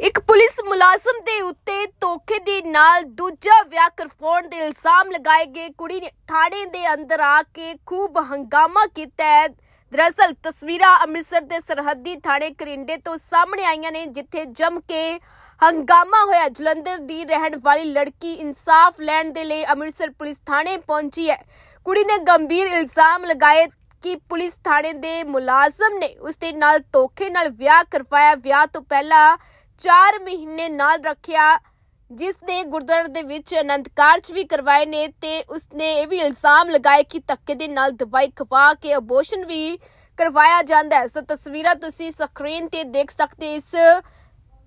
ਇੱਕ ਪੁਲਿਸ ਮੁਲਾਜ਼ਮ ਦੇ ਉੱਤੇ ਧੋਖੇ ਦੇ ਨਾਲ ਦੂਜਾ ਵਿਆਹ ਕਰਵਾਉਣ ਦੇ ਇਲਜ਼ਾਮ ਲਗਾਏ ਗਏ। ਕੁੜੀ ਨੇ ਥਾਣੇ ਦੇ ਅੰਦਰ ਆ ਕੇ ਖੂਬ ਹੰਗਾਮਾ ਕੀਤਾ ਹੈ। ਦਰਅਸਲ ਤਸਵੀਰਾਂ ਅੰਮ੍ਰਿਤਸਰ ਦੇ ਸਰਹੱਦੀ ਥਾਣੇ ਕਰਿੰਡੇ ਤੋਂ ਸਾਹਮਣੇ ਆਈਆਂ ਨੇ, ਜਿੱਥੇ ਜੰਮ ਕੇ ਹੰਗਾਮਾ ਹੋਇਆ। ਜਲੰਧਰ ਦੀ ਰਹਿਣ ਵਾਲੀ ਲੜਕੀ ਇਨਸਾਫ ਲੈਣ ਦੇ ਲਈ ਅੰਮ੍ਰਿਤਸਰ ਪੁਲਿਸ ਥਾਣੇ ਪਹੁੰਚੀ ਹੈ। ਕੁੜੀ ਨੇ ਗੰਭੀਰ ਇਲਜ਼ਾਮ ਲਗਾਏ ਕਿ ਪੁਲਿਸ ਥਾਣੇ ਦੇ ਮੁਲਾਜ਼ਮ ਨੇ ਉਸ ਦੇ ਨਾਲ ਧੋਖੇ ਨਾਲ ਵਿਆਹ ਕਰਵਾਇਆ। ਵਿਆਹ ਤੋਂ ਪਹਿਲਾਂ 4 ਮਹੀਨੇ ਨਾਲ ਰੱਖਿਆ, ਜਿਸ ਨੇ ਗੁਰਦੁਆਰੇ ਦੇ ਵਿੱਚ ਆਨੰਦ ਕਾਰਜ ਵੀ ਕਰਵਾਏ ਨੇ ਤੇ ਉਸਨੇ ਇਹ ਵੀ ਇਲਜ਼ਾਮ ਲਗਾਏ ਕਿ ਧੱਕੇ ਦੇ ਨਾਲ ਦਵਾਈ ਖਵਾ ਕੇ ਅਬੋਰਸ਼ਨ ਵੀ ਕਰਵਾਇਆ ਜਾਂਦਾ ਹੈ। ਸੋ ਤਸਵੀਰਾਂ ਤੁਸੀਂ ਸਕਰੀਨ ਤੇ ਦੇਖ ਸਕਦੇ ਇਸ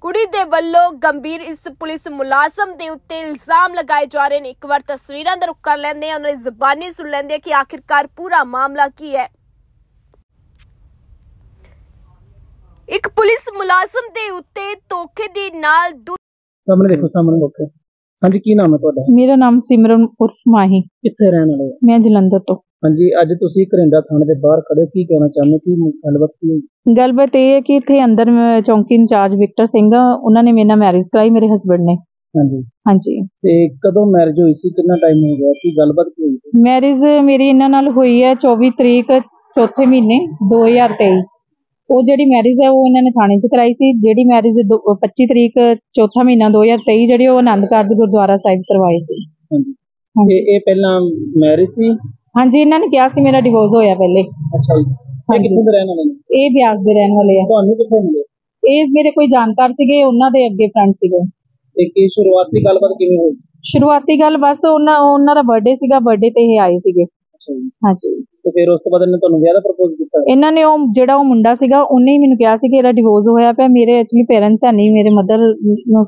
ਕੁੜੀ ਦੇ ਵੱਲੋਂ ਗੰਭੀਰ ਇਸ ਪੁਲਿਸ ਮੁਲਾਜ਼ਮ ਦੇ ਉੱਤੇ ਇਲਜ਼ਾਮ ਲਗਾਏ ਜਾ ਰਹੇ ਨੇ। ਇੱਕ ਵਾਰ ਤਸਵੀਰਾਂ ਦਾ ਰੁਖ ਕਰ ਲੈਂਦੇ ਹਾਂ, ਉਹਨਾਂ ਦੀ ਜ਼ੁਬਾਨੀ ਸੁਣ ਲੈਂਦੇ ਹਾਂ ਕਿ ਆਖਿਰਕਾਰ ਪੂਰਾ ਮਾਮਲਾ ਕੀ ਹੈ। ਇੱਕ ਪੁਲਿਸ ਮੁਲਾਜ਼ਮ ਦੇ ਉੱਤੇ ਧੋਖੇ ਦੇ ਨਾਲ ਦੂ- ਸਾਹਮਣੇ ਦੇਖੋ ਸਾਹਮਣੇ ਦੇਖੋ ਹਾਂਜੀ ਕੀ ਨਾਮ ਹੈ ਤੁਹਾਡਾ? ਮੇਰਾ ਨਾਮ ਸਿਮਰਨ ਉਰਫ ਮਾਹੀ। ਕਿੱਥੇ ਰਹਿਣ ਵਾਲੇ ਹੋ? ਮੈਂ ਜਲੰਧਰ ਤੋਂ। ਹਾਂਜੀ ਅੱਜ ਤੁਸੀਂ ਘਰਿੰਡਾ ਥਾਣੇ ਦੇ ਬਾਹਰ ਖੜੇ ਹੋ, ਕੀ ਕਹਿਣਾ ਚਾਹੁੰਦੇ ਹੋ? ਕੀ ਗੱਲਬਾਤ ਕੀ ਹੋਈ? ਗੱਲਬਾਤ ਇਹ ਹੈ ਕਿ ਇੱਥੇ ਅੰਦਰ ਚੌਂਕੀ ਇੰਚਾਰਜ ਵਿਕਟਰ ਸਿੰਘ ਉਹਨਾਂ ਨੇ ਮੇਰੇ ਨਾਲ ਮੈਰਿਜ ਕਰਾਈ ਮੇਰੇ ਹਸਬੰਡ ਨੇ। ਹਾਂਜੀ। ਹਾਂਜੀ। ਤੇ ਕਦੋਂ ਮੈਰਿਜ ਹੋਈ ਸੀ? ਕਿੰਨਾ ਟਾਈਮ ਹੋ ਗਿਆ? ਕੀ ਗੱਲਬਾਤ ਕੀ ਹੋਈ? ਮੈਰਿਜ ਮੇਰੀ ਇਹਨਾਂ ਨਾਲ ਹੋਈ ਹੈ 24 ਤਰੀਕ ਚੌਥੇ ਮਹੀਨੇ 2023 ਉਹ ਜਿਹੜੀ ਮੈਰਿਜ ਹੈ ਉਹ ਇਹਨਾਂ ਨੇ ਥਾਣੇ 'ਚ ਕਰਾਈ ਸੀ। ਜਿਹੜੀ ਮੈਰਿਜ 25 ਤਰੀਕ ਚੌਥਾ ਮਹੀਨਾ 2023 ਜਿਹੜੀ ਉਹ ਆਨੰਦ ਕਾਰਜ ਗੁਰਦੁਆਰਾ ਸਾਹਿਬ ਕਰਵਾਈ ਸੀ। ਹਾਂਜੀ। ਤੇ ਇਹ ਪਹਿਲਾਂ ਮੈਰਿਜ ਸੀ? ਹਾਂਜੀ ਇਹਨਾਂ ਨੇ ਕਿਹਾ ਸੀ ਮੇਰਾ ਡਿਵੋਰਸ ਹੋਇਆ ਪਹਿਲੇ। ਅੱਛਾ ਜੀ। ਇਹ। ਕਿੱਥੇ ਦੇ ਰਹਿਣ ਵਾਲੇ ਨੇ? ਇਹ ਬਿਆਸ ਦੇ ਰਹਿਣ ਵਾਲੇ ਆ। ਤੁਹਾਨੂੰ ਕਿੱਥੇ ਮਿਲੇ? ਇਹ ਮੇਰੇ ਕੋਈ ਜਾਣਕਾਰ ਸੀਗੇ ਉਹਨਾਂ ਦੇ ਅੱਗੇ ਫਰੈਂਡ ਸੀਗੇ। ਤੇ ਕੀ ਸ਼ੁਰੂਆਤੀ ਗੱਲਬਾਤ ਕਿਵੇਂ ਹੋਈ? ਸ਼ੁਰੂਆਤੀ ਗੱਲ ਬਸ ਉਹਨਾਂ ਉਹਨਾਂ ਦਾ ਬਰਥਡੇ ਸੀਗਾ ਬਰਥਡੇ ਤੇ ਇਹ ਆਏ ਸੀਗੇ। ਅੱਛਾ ਜੀ। ਹਾਂਜੀ। ਤੇ ਫਿਰ ਉਸ ਤੋਂ ਬਾਅਦ ਇਹਨੇ ਤੁਹਾਨੂੰ ਵਿਆਹ ਦਾ ਪ੍ਰਪੋਜ਼ ਕੀਤਾ। ਇਹਨਾਂ ਨੇ ਉਹ ਜਿਹੜਾ ਉਹ ਮੁੰਡਾ ਸੀਗਾ ਉਹਨੇ ਹੀ ਮੈਨੂੰ ਕਿਹਾ ਸੀ ਕਿ ਇਹਦਾ ਡਿਵੋਰਸ ਹੋਇਆ ਪਿਆ। ਮੇਰੇ ਐਕਚੁਅਲੀ ਪੇਰੈਂਟਸ ਹੈ ਨਹੀਂ ਮੇਰੇ ਮਦਰ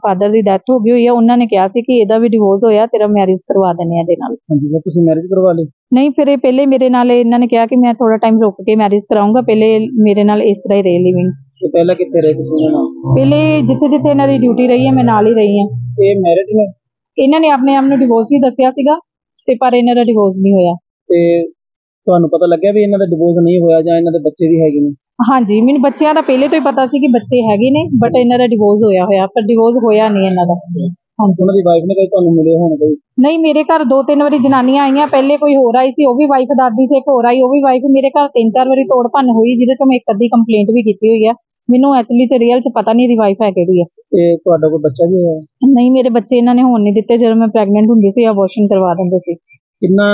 ਫਾਦਰ ਦੀ ਡੈਥ ਹੋ ਗਈ ਹੋਈ ਹੈ। ਉਹਨਾਂ ਨੇ ਕਿਹਾ ਸੀ ਕਿ ਇਹਦਾ ਵੀ ਡਿਵੋਰਸ ਹੋਇਆ ਤੇਰਾ ਮੈਰਿਜ ਕਰਵਾ ਦਿੰਦੇ ਆ ਇਹਦੇ ਨਾਲ। ਹਾਂਜੀ ਫਿਰ ਤੁਸੀਂ ਮੈਰਿਜ ਕਰਵਾ ਲਈ? ਨਹੀਂ ਫਿਰ ਇਹ ਪਹਿਲੇ ਮੇਰੇ ਨਾਲ ਇਹਨਾਂ ਨੇ ਕਿਹਾ ਕਿ ਮੈਂ ਥੋੜਾ ਟਾਈਮ ਰੁਕ ਕੇ ਮੈਰਿਜ ਕਰਾਉਂਗਾ ਪਹਿਲੇ ਮੇਰੇ ਨਾਲ ਇਸ ਤਰ੍ਹਾਂ ਹੀ ਰਹੇ ਲਿਵਿੰਗ ਤੇ ਪਹਿਲਾਂ ਕਿੱਥੇ ਰਹੇ ਤੁਸੀਂ ਉਹਨਾਂ ਨਾਲ? ਪਹਿਲੇ ਜਿੱਥੇ ਜਿੱਥੇ ਇਹਨਾਂ ਦੀ ਡਿਊਟੀ ਰਹੀ ਹੈ ਮੈਂ ਨਾਲ ਹੀ ਰਹੀ ਹਾਂ। ਇਹ ਮੈਰਿਡ ਨੇ? ਇਹਨਾਂ ਨੇ ਆਪਣੇ ਆਪ ਨੂੰ ਡਿਵੋਰਸ ਹੀ ਦੱਸਿਆ ਸੀਗਾ ਤੇ ਪਰ ਇਹਨਾਂ ਦਾ ਡਿਵੋਰਸ ਨਹੀਂ ਹੋਇਆ। ਤੇ ਤੁਹਾਨੂੰ ਪਤਾ ਲੱਗਿਆ ਵੀ ਇਹਨਾਂ ਦਾ ਡਿਵੋਰਸ ਨਹੀਂ ਹੋਇਆ ਜਾਂ ਇਹਨਾਂ ਦੇ ਬੱਚੇ ਵੀ ਹੈਗੇ ਨੇ? ਹਾਂਜੀ ਮੈਨੂੰ ਬੱਚਿਆਂ ਦਾ ਪਹਿਲੇ ਤੋਂ ਹੀ ਪਤਾ ਸੀ ਕਿ ਬੱਚੇ ਹੈਗੇ ਨੇ ਬਟ ਇਹਨਾਂ ਦਾ ਡਿਵੋਰਸ ਹੋਇਆ ਹੋਇਆ ਪਰ ਡਿਵੋਰਸ ਹੋਇਆ ਨਹੀਂ ਇਹਨਾਂ ਦਾ। ਹਾਂਜੀ। ਉਹਨਾਂ ਦੀ ਵਾਈਫ ਨੇ ਕਦੇ ਤੁਹਾਨੂੰ ਮਿਲੇ ਹੋਣ ਕੋਈ? ਨਹੀਂ ਮੇਰੇ ਘਰ ਦੋ ਤਿੰਨ ਵਾਰੀ ਜਨਾਨੀਆਂ ਆਈਆਂ ਪਹਿਲੇ ਕੋਈ ਹੋਰ ਆਈ ਸੀ ਉਹ ਵੀ ਵਾਈਫ ਦਾਦੀ ਸੀ ਇੱਕ ਹੋਰ ਆਈ ਉਹ ਵੀ ਵਾਈਫ ਮੇਰੇ ਘਰ ਤਿੰਨ ਚਾਰ ਵਾਰੀ ਤੋੜ ਭੰਨ ਹੋਈ ਜਿਹਦੇ ਤੋਂ ਮੈਂ ਇੱਕ ਅੱਧੀ ਕੰਪਲੇਂਟ ਵੀ ਕੀਤੀ ਹੋਈ ਆ। ਮੈਨੂੰ ਐਕਚੁਅਲੀ ਚ ਰੀਅਲ ਚ ਪਤਾ ਨਹੀਂ ਦੀ ਵਾਈਫ ਹੈ ਕਿਹੜੀ ਹੈ ਤੇ ਤੁਹਾਡਾ ਕੋਈ ਬੱਚਾ ਵੀ ਹੈ ਨਹੀਂ ਮੇਰੇ ਬੱਚੇ ਇਹਨਾਂ ਨੇ ਹੋਣ ਨਹੀਂ ਦਿੱਤੇ ਜਦੋਂ ਮੈਂ ਪ੍ਰੈਗਨੈਂਟ ਹੁੰਦੀ ਸੀ ਅਬੋਰਸ਼ਨ ਕਰਵਾ ਦਿੰਦੇ ਸੀ। ਕਿੰਨਾ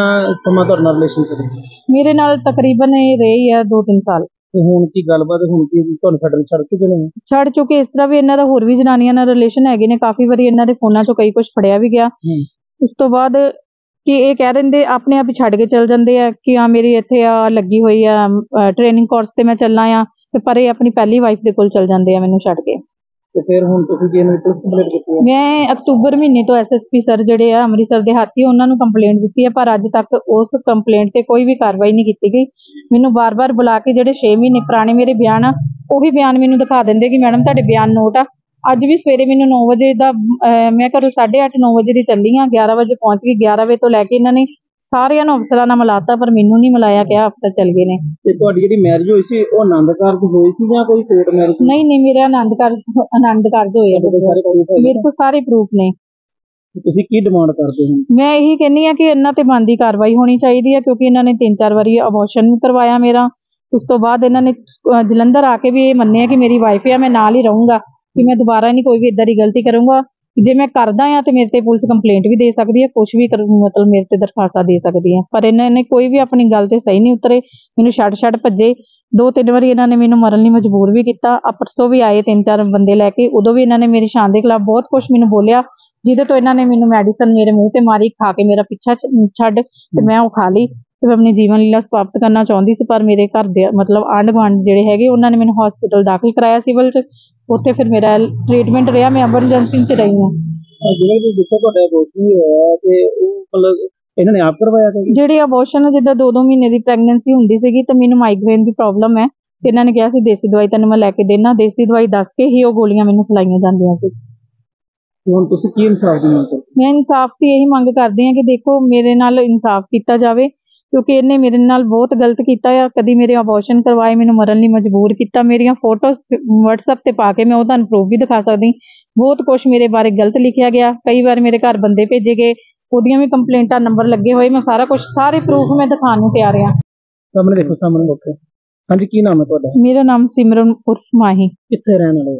ਸਮਾਂ ਤੁਹਾਡੇ ਨਾਲ ਰਿਲੇਸ਼ਨ ਕਰੇ ਮੇਰੇ ਨਾਲ ਤਕਰੀਬਨ ਇਹ ਰਹੀ ਆ 2-3 ਸਾਲ। ਤੇ ਹੁਣ ਕੀ ਗੱਲਬਾਤ ਹੁਣ ਕੀ ਤੁਹਾਨੂੰ ਛੱਡ ਛੱਡ ਚੁੱਕੇ ਨੇ? ਛੱਡ ਚੁੱਕੇ ਇਸ ਤਰ੍ਹਾਂ ਵੀ ਇਹਨਾਂ ਦਾ ਹੋਰ ਵੀ ਜਨਾਨੀਆਂ ਨਾਲ ਰਿਲੇਸ਼ਨ ਹੈਗੇ ਨੇ ਕਾਫੀ ਵਾਰੀ ਇਹਨਾਂ ਦੇ ਫੋਨਾਂ 'ਚੋਂ ਕਈ ਕੁਝ ਫੜਿਆ ਵੀ ਗਿਆ। ਹੂੰ। ਉਸ ਤੋਂ ਬਾਅਦ ਕਿ ਇਹ ਕਹਿ ਦਿੰਦੇ ਆਪਣੇ ਆਪ ਹੀ ਛੱਡ ਕੇ ਚਲ ਜਾਂਦੇ ਆ ਕਿ ਆ ਮੇਰੀ ਇੱਥੇ ਆ ਲੱਗੀ ਹੋਈ ਆ ਟ੍ਰੇਨਿੰਗ ਕੋਰਸ ਤੇ ਮੈਂ ਚੱਲਣਾ ਆ ਤੇ ਪਰ ਇਹ ਆਪਣੀ ਪਹਿਲੀ ਵਾਈਫ ਦੇ ਕੋਲ ਚਲ ਜਾਂਦੇ ਆ ਮੈਨੂੰ ਛੱਡ ਕੇ। ਤੇ ਫਿਰ ਹੁਣ ਤੁਸੀਂ ਕੀ ਇਹਨਾਂ ਪੁਲਿਸ ਕੰਪਲੇਂਟ ਕੀਤੀ ਹੈ? ਮੈਂ ਅਕਤੂਬਰ ਮਹੀਨੇ ਤੋਂ ਐਸਐਸਪੀ ਸਰ ਜਿਹੜੇ ਆ, ਅੰਮ੍ਰਿਤਸਰ ਦੇ ਹਾਥੀ, ਉਹਨਾਂ ਨੂੰ ਕੰਪਲੇਂਟ ਦਿੱਤੀ ਹੈ, ਪਰ ਅੱਜ ਤੱਕ ਉਸ ਕੰਪਲੇਂਟ ਤੇ ਕੋਈ ਵੀ ਕਾਰਵਾਈ ਨਹੀਂ ਕੀਤੀ ਗਈ। ਮੈਨੂੰ ਬਾਰ-ਬਾਰ ਬੁਲਾ ਕੇ ਜਿਹੜੇ 6 ਮਹੀਨੇ ਪੁਰਾਣੇ ਮੇਰੇ ਬਿਆਨ ਆ, ਉਹੀ ਬਿਆਨ ਮੈਨੂੰ ਦਿਖਾ ਦਿੰਦੇ ਕਿ ਮੈਡਮ ਤੁਹਾਡੇ ਬਿਆਨ ਨੋਟ ਆ। ਅੱਜ ਵੀ ਸਵੇਰੇ ਮੈਨੂੰ 9 ਵਜੇ ਦਾ ਮੈਂ ਘਰੋਂ 8:30 9 ਵਜੇ ਦੀ ਚੱਲੀ ਆ 11 ਵਜੇ ਪਹੁੰਚ ਗਈ 11 ਵਜੇ ਤੋਂ ਲੈ ਕੇ ਇਹਨਾਂ ਨੇ ਸਾਰਿਆਂ ਨੂੰ ਅਫਸਰਾਂ ਨਾਲ ਮਿਲਾਤਾ ਪਰ ਮੈਨੂੰ ਨਹੀਂ ਮਿਲਾਇਆ ਕਿਹਾ ਅਫਸਰ ਚੱਲ ਗਏ ਨੇ। ਤੇ ਤੁਹਾਡੀ ਜਿਹੜੀ ਮੈਰਿਜ ਹੋਈ ਸੀ ਉਹ ਆਨੰਦ ਕਾਰਜ ਹੋਈ ਸੀ ਜਾਂ ਕੋਈ ਕੋਰਟ ਮੈਰਿਜ ਨਹੀਂ ਨਹੀਂ ਮੇਰੇ ਆਨੰਦ ਕਾਰਜ ਆਨੰਦ ਕਾਰਜ ਆ। ਹੈਗੇ ਮੇਰੇ ਕੋਲ ਸਾਰੇ ਪ੍ਰੂਫ ਨੇ? ਤੁਸੀਂ ਕੀ ਡਿਮਾਂਡ ਕਰਦੇ ਹੋ? ਮੈਂ ਇਹੀ ਕਹਿੰਨੀ ਆ ਕਿ ਇਹਨਾਂ ਤੇ ਬਣਦੀ ਕਾਰਵਾਈ ਹੋਣੀ ਚਾਹੀਦੀ ਹੈ ਕਿਉਂਕਿ ਇਹਨਾਂ ਨੇ ਤਿੰਨ ਚਾਰ ਵਾਰੀ ਅਬੋਰਸ਼ਨ ਕਰਵਾਇਆ ਮੇਰਾ। ਉਸ ਤੋਂ ਬਾਅਦ ਇਹਨਾਂ ਨੇ ਜਲੰਧਰ ਆ ਕੇ ਵੀ ਇਹ ਮੰਨਿਆ ਕਿ ਮੇਰੀ ਵਾਈਫ ਆ ਮੈਂ ਨਾਲ ਹੀ ਰਹੂੰਗਾ ਕਿ ਮੈਂ ਦੁਬਾਰਾ ਨਹੀਂ ਕੋਈ ਵੀ ਇਦਾਂ ਦੀ ਗਲਤੀ ਕਰੂੰਗਾ। ਜੇ ਮੈਂ ਕਰਦਾ ਆ ਤੇ ਮੇਰੇ ਤੇ ਪੁਲਿਸ ਕੰਪਲੇਂਟ ਵੀ ਦੇ ਸਕਦੀ ਹੈ ਕੁਝ ਵੀ ਮਤਲਬ ਮੇਰੇ ਤੇ ਦਰਖਾਸਤਾਂ ਦੇ ਸਕਦੀ ਹੈ। ਪਰ ਇਹਨਾਂ ਨੇ ਕੋਈ ਵੀ ਆਪਣੀ ਗੱਲ ਤੇ ਸਹੀ ਨਹੀਂ ਉਤਰੇ, ਮੈਨੂੰ ਛੱਡ ਛੱਡ ਭੱਜੇ। ਦੋ ਤਿੰਨ ਵਾਰੀ ਇਹਨਾਂ ਨੇ ਮੈਨੂੰ ਮਰਨ ਲਈ ਮਜਬੂਰ ਵੀ ਕੀਤਾ। ਆ ਪਰਸੋਂ ਵੀ ਆਏ ਤਿੰਨ ਚਾਰ ਬੰਦੇ ਲੈ ਕੇ। ਉਦੋਂ ਵੀ ਇਹਨਾਂ ਨੇ ਮੇਰੀ ਸ਼ਾਨ ਦੇ ਖਿਲਾਫ ਬਹੁਤ ਕੁਝ ਮੈਨੂੰ ਬੋਲਿਆ, ਜਿਹਦੇ ਤੋਂ ਇਹਨਾਂ ਨੇ ਮੈਨੂੰ ਮੈਡੀਸਨ ਮੇਰੇ ਮੂੰਹ ਤੇ ਮਾਰੀ, ਖਾ ਕੇ ਮੇਰਾ ਪਿੱਛਾ ਛੱਡ ਤੇ ਮੈਂ ਉਹ ਖਾ ਲਈ। ਤੇ ਮੈਂ ਆਪਣੀ ਜੀਵਨ ਲੀਲਾ ਸਮਾਪਤ ਕਰਨਾ ਚਾਹੁੰਦੀ ਸੀ ਪਰ ਮੇਰੇ ਘਰ ਦੇ ਮਤਲਬ ਆਂਢ ਗੁਆਂਢ ਜਿਹੜੇ ਹੈਗੇ ਉਹਨਾਂ ਨੇ ਮੈਨੂੰ ਹਸਪੀਟਲ ਦਾਖਲ ਕਰਾਇਆ ਸਿਵਲ ਚ। ਉੱਥੇ ਫਿਰ ਮੇਰਾ ਟ੍ਰੀਟਮੈਂਟ ਰਿਹਾ ਮੈਂ ਐਮਰਜੈਂਸੀ ਚ ਰਹੀ ਹਾਂ। ਅਹ ਜਿਵੇਂ ਤੁਸੀਂ ਦੱਸਿਆ ਤੁਹਾਡਾ ਅਬੋਰਸ਼ਨ ਹੋਇਆ ਤੇ ਉਹ ਮਤਲਬ ਇਹਨਾਂ ਨੇ ਆਪ ਕਰਵਾਇਆ ਸੀ? ਜਿਹੜੀ ਅਬੋਰਸ਼ਨ ਜਿੱਦਾਂ 2-2 ਮਹੀਨੇ ਦੀ ਪ੍ਰੈਗਨੈਂਸੀ ਹੁੰਦੀ ਸੀਗੀ ਤੇ ਮੈਨੂੰ ਮਾਈਗ੍ਰੇਨ ਦੀ ਪ੍ਰੋਬਲਮ ਹੈ। ਤੇ ਇਹਨਾਂ ਨੇ ਕਿਹਾ ਸੀ ਦੇਸੀ ਦਵਾਈ ਤੈਨੂੰ ਮੈਂ ਲੈ ਕੇ ਦੇਣਾ ਦੇਸੀ ਦਵਾਈ ਦੱਸ ਕੇ ਹੀ ਉਹ ਗੋਲੀਆਂ ਮੈਨੂੰ ਖਿਲਾਈਆਂ ਜਾਂਦੀਆਂ ਸੀ। ਹੁਣ ਤੁਸੀਂ ਕੀ ਇਨਸਾਫ ਦੀ ਮੰਗ ਕਰਦੇ ਮੈਂ ਇਨਸਾਫ ਦੀ ਇਹੀ ਮੰਗ ਕਰਦੀ ਹਾਂ ਕਿ ਦੇਖੋ ਮੇਰੇ ਨਾਲ ਇਨਸਾਫ ਕੀਤਾ ਜਾਵੇ। ਕਿਉਂਕਿ ਇਹਨੇ ਮੇਰੇ ਨਾਲ ਬਹੁਤ ਗਲਤ ਕੀਤਾ ਆ ਕਦੀ ਮੇਰੇ ਅਬੋਰਸ਼ਨ ਕਰਵਾਏ ਮੈਨੂੰ ਮਰਨ ਲਈ ਮਜਬੂਰ ਕੀਤਾ। ਮੇਰੀਆਂ ਫੋਟੋਜ਼ WhatsApp ਤੇ ਪਾ ਕੇ ਮੈਂ ਉਹ ਤੁਹਾਨੂੰ ਪ੍ਰੂਫ ਵੀ ਦਿਖਾ ਸਕਦੀ। ਬਹੁਤ ਕੁਝ ਮੇਰੇ ਬਾਰੇ ਗਲਤ ਲਿਖਿਆ ਗਿਆ। ਕਈ ਵਾਰ ਮੇਰੇ ਘਰ ਬੰਦੇ ਭੇਜੇ ਗਏ ਉਹਦੀਆਂ ਵੀ ਕੰਪਲੇਂਟਾਂ ਨੰਬਰ ਲੱਗੇ ਹੋਏ ਮੈਂ ਸਾਰਾ ਕੁਝ ਸਾਰੇ ਪ੍ਰੂਫ ਮੈਂ ਦਿਖਾਉਣ ਨੂੰ ਤਿਆਰ ਆ। ਸਾਹਮਣੇ ਦੇਖੋ ਸਾਹਮਣੇ ਓਕੇ ਹਾਂਜੀ ਕੀ ਨਾਮ ਹੈ ਤੁਹਾਡਾ? ਮੇਰਾ ਨਾਮ ਸਿਮਰਨ ਉਰਫ ਮਾਹੀ। ਕਿੱਥੇ ਰਹਿਣ ਵਾਲੇ ਹੋ?